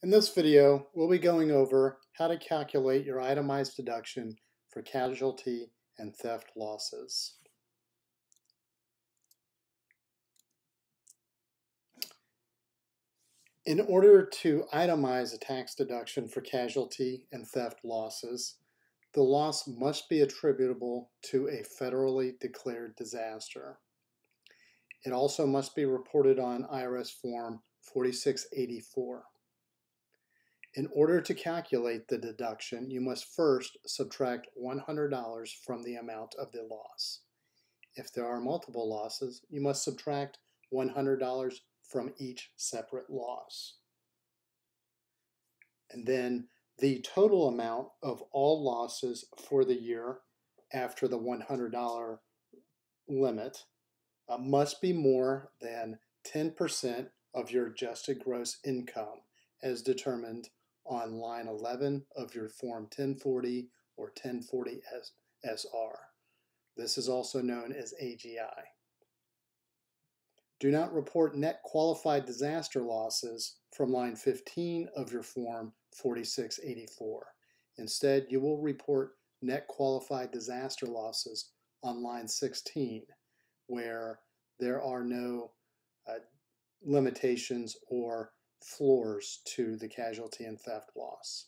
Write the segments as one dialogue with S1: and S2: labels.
S1: In this video, we'll be going over how to calculate your itemized deduction for casualty and theft losses. In order to itemize a tax deduction for casualty and theft losses, the loss must be attributable to a federally declared disaster. It also must be reported on IRS Form 4684. In order to calculate the deduction, you must first subtract $100 from the amount of the loss. If there are multiple losses, you must subtract $100 from each separate loss. And then the total amount of all losses for the year after the $100 limit uh, must be more than 10% of your adjusted gross income as determined on line 11 of your Form 1040 or 1040 SR. This is also known as AGI. Do not report net qualified disaster losses from line 15 of your Form 4684. Instead, you will report net qualified disaster losses on line 16, where there are no uh, limitations or floors to the casualty and theft loss.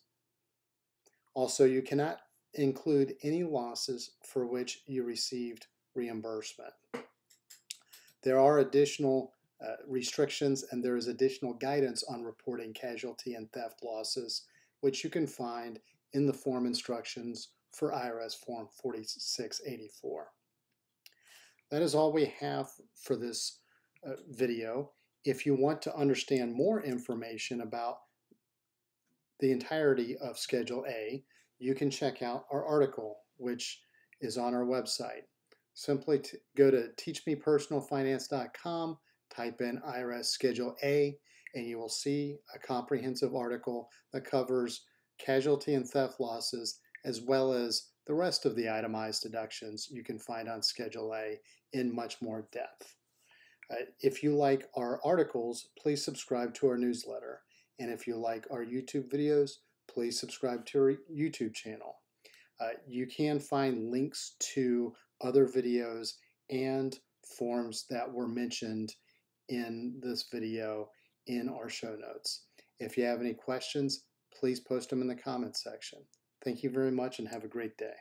S1: Also, you cannot include any losses for which you received reimbursement. There are additional uh, restrictions and there is additional guidance on reporting casualty and theft losses, which you can find in the form instructions for IRS Form 4684. That is all we have for this uh, video if you want to understand more information about the entirety of Schedule A, you can check out our article, which is on our website. Simply go to teachmepersonalfinance.com, type in IRS Schedule A, and you will see a comprehensive article that covers casualty and theft losses, as well as the rest of the itemized deductions you can find on Schedule A in much more depth. Uh, if you like our articles, please subscribe to our newsletter. And if you like our YouTube videos, please subscribe to our YouTube channel. Uh, you can find links to other videos and forms that were mentioned in this video in our show notes. If you have any questions, please post them in the comments section. Thank you very much and have a great day.